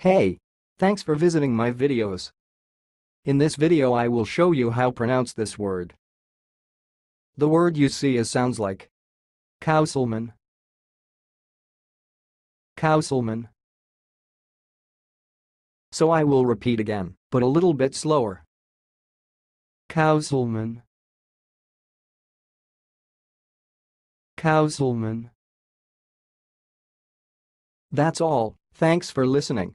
Hey! Thanks for visiting my videos. In this video I will show you how pronounce this word. The word you see is sounds like Councilman Councilman So I will repeat again, but a little bit slower. Councilman Councilman That's all, thanks for listening.